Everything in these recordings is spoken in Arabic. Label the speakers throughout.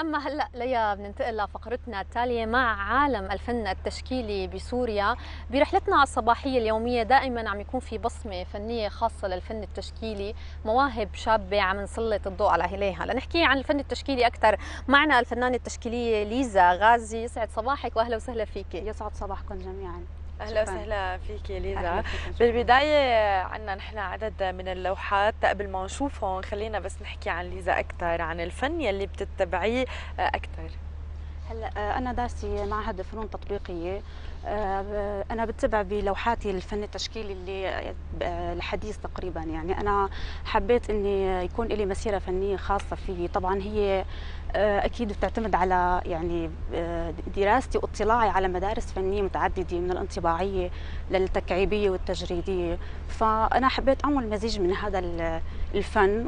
Speaker 1: أما هلأ ليا بننتقل لفقرتنا التالية مع عالم الفن التشكيلي بسوريا. برحلتنا الصباحية اليومية دائما عم يكون في بصمة فنية خاصة للفن التشكيلي مواهب شابة عم نسلط الضوء عليها لنحكي عن الفن التشكيلي أكثر معنا الفنانة التشكيلية ليزا غازي. يسعد صباحك وأهلا وسهلا فيك.
Speaker 2: يسعد صباحكم جميعا.
Speaker 3: أهلا وسهلا فيك ليزا. بالبداية عندنا نحن عدد من اللوحات قبل ما نشوفهم خلينا بس نحكي عن ليزا أكثر عن الفن يلي بتتبعيه أكثر
Speaker 2: هلا آه، أنا دارسي معهد فنون تطبيقية. آه، أنا بتبع بلوحاتي الفن التشكيلي اللي آه، الحديث تقريبا يعني. أنا حبيت إني يكون لي مسيرة فنية خاصة فيه طبعا هي أكيد بتعتمد على يعني دراستي واطلاعي على مدارس فنية متعددة من الانطباعية للتكعيبية والتجريدية. فأنا حبيت أعمل مزيج من هذا الفن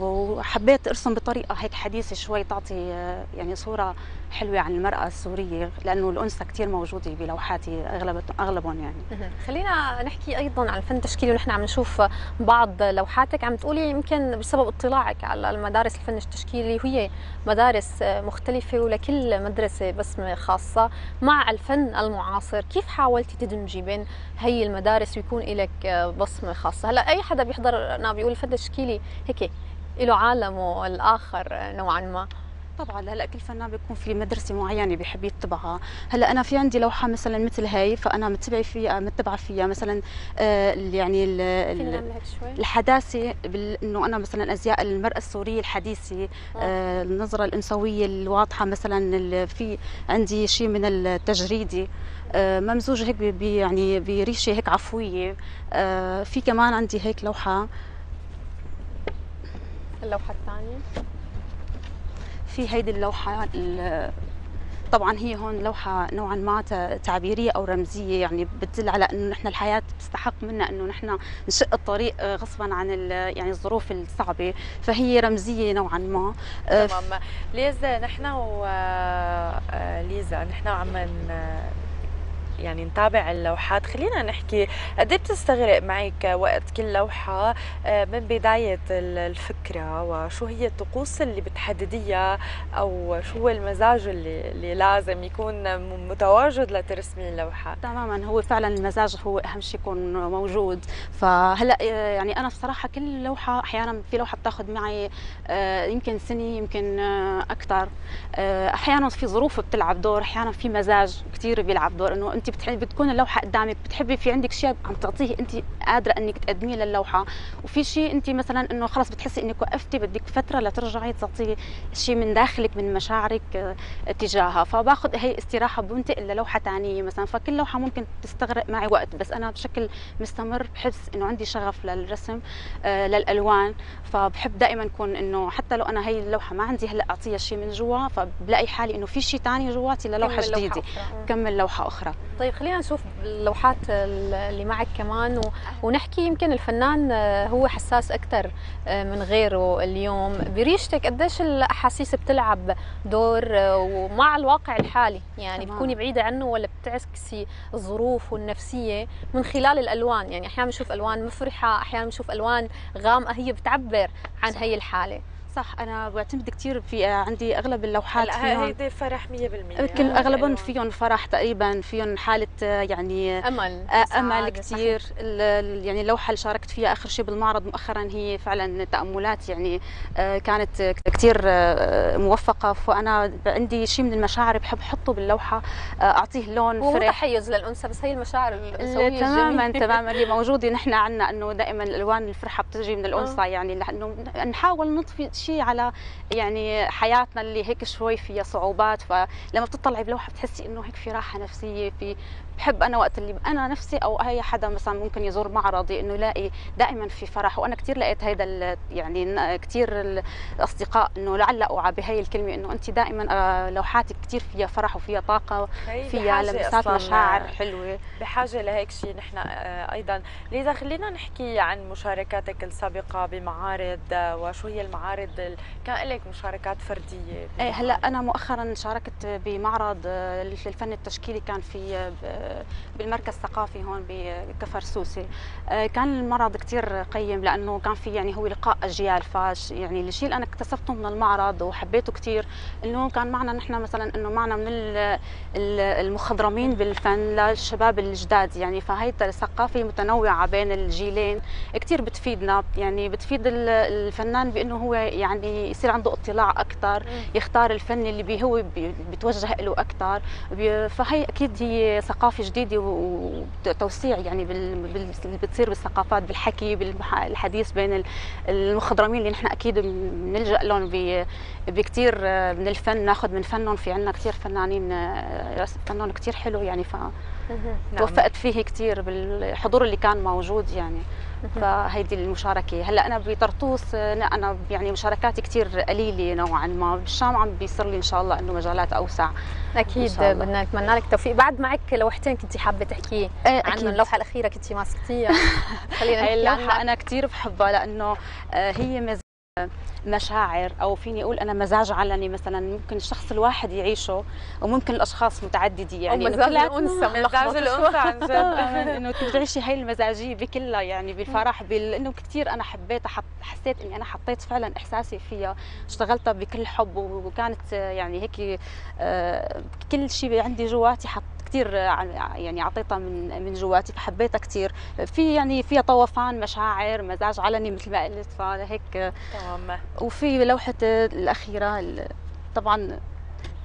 Speaker 2: وحبيت أرسم بطريقة هيك حديثة شوي تعطي يعني صورة حلوة عن المرأة السورية لأنه الأنثى كثير موجودة بلوحاتي اغلب أغلبهم يعني.
Speaker 1: خلينا نحكي أيضا عن الفن التشكيلي ونحن عم نشوف بعض لوحاتك. عم تقولي يمكن بسبب اطلاعك على المدارس الفن التشكيلي وهي مدارس مختلفة ولكل مدرسة بسمة خاصة. مع الفن المعاصر كيف حاولتي تدمجي بين هي المدارس ويكون لك بصمة خاصة؟ هلا أي حدا بيحضرنا بيقول الفن التشكيلي هيك له عالمه الآخر نوعا ما.
Speaker 2: طبعا هلا كل فنان بيكون في مدرسة معينة بيحب يتبعها. هلأ أنا في عندي لوحة مثلا مثل هي فأنا متبعة فيها متبعة فيها مثلا آه يعني الحداثة إنه أنا مثلا أزياء المرأة السورية الحديثة آه. آه النظرة الأنثوية الواضحة مثلا في عندي شيء من التجريدي آه ممزوج هيك بي يعني بريشه هيك عفوية آه في كمان عندي هيك لوحة.
Speaker 1: اللوحة الثانية؟
Speaker 2: في هيدي اللوحة طبعا هي هون لوحة نوعا ما تعبيرية أو رمزية يعني بتدل على إنه نحن الحياة بتستحق منا إنه نحن نشق الطريق غصبا عن يعني الظروف الصعبة فهي رمزية نوعا ما.
Speaker 3: تمام. ليزا نحن وليزا نحن عم يعني نتابع اللوحات. خلينا نحكي قد إيه بتستغرق معك وقت كل لوحة آه، من بداية الفكرة وشو هي الطقوس اللي بتحدديها أو شو هو المزاج اللي, اللي لازم يكون متواجد لترسمي اللوحة؟
Speaker 2: تماما هو فعلا المزاج هو أهم شيء يكون موجود. فهلأ آه، يعني أنا بصراحة كل لوحة أحيانا في لوحة بتاخذ معي آه، يمكن سنة يمكن أكثر أحيانا في ظروف بتلعب دور أحيانا في مزاج كثير بيلعب دور إنه انت بتحبي بتكون اللوحة قدامك بتحبي في عندك شيء عم تعطيه انت قادرة انك تقدميه للوحة. وفي شيء انت مثلا إنه خلص بتحسي إنك وقفتي بدك فترة لترجعي تعطي شيء من داخلك من مشاعرك آه، تجاهها. فباخذ هي استراحة بنتقل للوحه ثانية مثلا. فكل لوحة ممكن تستغرق معي وقت بس أنا بشكل مستمر بحس إنه عندي شغف للرسم آه، للألوان. فبحب دائما اكون إنه حتى لو أنا هي اللوحة ما عندي هلأ أعطيها شيء من جوا فبلاقي حالي إنه في شيء ثاني جواتي للوحة جديدة. كمل لوحة أخرى؟
Speaker 1: طيب خلينا نشوف اللوحات اللي معك كمان و... ونحكي يمكن الفنان هو حساس أكثر آه، من غيره اليوم. بريشتك قديش الأحاسيس بتلعب دور آه، ومع الواقع الحالي؟ يعني بتكوني بعيدة عنه ولا بتعكسي الظروف والنفسية من خلال الألوان؟ يعني أحيانا بنشوف ألوان مفرحة أحيانا بنشوف ألوان غامقة هي بتعبر عن هي الحالة.
Speaker 2: صح أنا بعتمد كثير في عندي أغلب اللوحات
Speaker 3: هيدي فرح 100%
Speaker 2: كل أغلبهم فيهم فرح تقريبا فيهم حالة يعني
Speaker 1: أمل
Speaker 2: أمل كثير يعني اللوحة اللي شاركت فيها آخر شيء بالمعرض مؤخرا هي فعلا تأملات يعني آه، كانت كثير آه، موفقة. فأنا عندي شيء من المشاعر بحب أحطه باللوحة آه، أعطيه لون
Speaker 1: هو فرح. تحيز للأنثى بس هي المشاعر الانثويه
Speaker 2: تماما تماما. اللي موجوده نحن عندنا إنه دائما الألوان الفرحة بتجي من الأنثى يعني لأنه نحاول نطفي شيء على يعني حياتنا اللي هيك شوي فيها صعوبات فلما بتطلعي بلوحة بتحسي إنه هيك في راحة نفسية في بحب أنا وقت اللي أنا نفسي أو أي حدا مثلا ممكن يزور معرضي إنه يلاقي دائما في فرح. وأنا كثير لقيت هيدا يعني كثير الأصدقاء إنه علقوا على بهي الكلمة إنه انت دائما آه، لوحاتك كثير فيها فرح وفيها طاقة فيها لمسات مشاعر حلوة.
Speaker 3: بحاجة لهيك شيء نحن آه، أيضا. لذا خلينا نحكي عن مشاركاتك السابقة بمعارض آه، وشو هي المعارض ال... كان لك مشاركات فردية
Speaker 2: إيه هلا أنا مؤخرا شاركت بمعرض آه، الفن التشكيلي كان في آه، بالمركز الثقافي هون بكفر سوسي. آه، كان المعرض كثير قيم لأنه كان في يعني هو لقاء أجيال فاش. يعني الشيء اللي أنا اكتسبته من المعرض وحبيته كثير إنه كان معنا نحن مثلا إنه معنا من المخضرمين بالفن للشباب الجداد. يعني فهي الثقافة متنوعة بين الجيلين. كثير بتفيدنا. يعني بتفيد الفنان بإنه هو يعني يصير عنده اطلاع أكثر يختار الفن اللي هو بيتوجه له أكثر فهي أكيد هي ثقافة جديدة وتوسيع يعني اللي بتصير بالثقافات بالحكي بالحديث بين المخضرمين اللي نحن أكيد بنلجأ لهم بكثير من الفن ناخذ من فنهم. في عندنا كثير فنانين فنهم كثير حلو يعني ف نعم. توفقت فيه كثير بالحضور اللي كان موجود يعني. فهيدي المشاركة. هلأ أنا بطرطوس أنا يعني مشاركاتي كثير قليلة نوعا ما. بالشام عم بيصير لي إن شاء الله إنه مجالات أوسع؟
Speaker 1: أكيد. بدنا نتمنى لك التوفيق. بعد معك لوحتين كنت حابة تحكي إيه عن اللوحة الأخيرة كنت ماسكتيها.
Speaker 2: خلينا نحكي اللوحة أنا كثير بحبها لأنه آه، هي مشاعر أو فيني أقول أنا مزاج علني مثلا ممكن الشخص الواحد يعيشه وممكن الأشخاص متعددين. يعني
Speaker 1: مزاج الأنثى
Speaker 3: مزاج الأنثى عن جد.
Speaker 2: إنه تعيشي هاي المزاجية بكلها يعني بالفرح بال... كثير أنا حبيتها حط... حسيت إني أنا حطيت فعلا إحساسي فيها اشتغلتها بكل حب وكانت يعني هيك آه كل شيء عندي جواتي حط كثير يعني اعطيتها من من جواتي فحبيتها كثير في يعني فيها طوفان مشاعر مزاج علني مثل ما قلت فهيك. تمام. وفي لوحة الأخيرة طبعا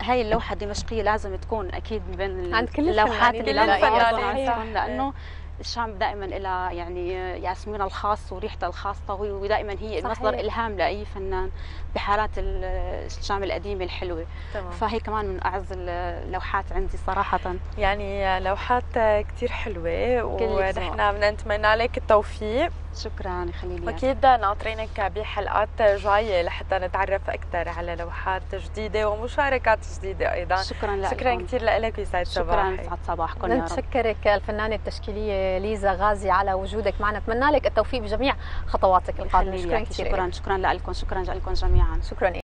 Speaker 2: هاي اللوحة الدمشقية لازم تكون أكيد من بين
Speaker 1: عند كل
Speaker 2: اللوحات
Speaker 1: اللي
Speaker 2: لازم لأنه الشام دائما لها يعني ياسمينها الخاص وريحتها الخاصة ودائما هي صحيح. مصدر إلهام لأي فنان بحالات الشام القديمة الحلوة. تمام. فهي كمان من أعز اللوحات عندي صراحة.
Speaker 3: يعني لوحات كثير حلوة ونحن بدنا نتمنى لك التوفيق.
Speaker 2: شكرا خليلي
Speaker 3: أكيد ناطرينك بحلقات جاية لحتى نتعرف أكثر على لوحات جديدة ومشاركات جديدة أيضا.
Speaker 2: شكرا لك.
Speaker 3: شكرا كثير لك ويسعد
Speaker 2: صباحك. شكرا يسعد صباحكم
Speaker 1: نتشكرك الفنانة التشكيلية ليزا غازي على وجودك معنا. نتمنى لك التوفيق بجميع خطواتك القادمه
Speaker 2: شكرا كثير شكرا شكرا لكم شكرا لكم جميعا.
Speaker 1: شكرا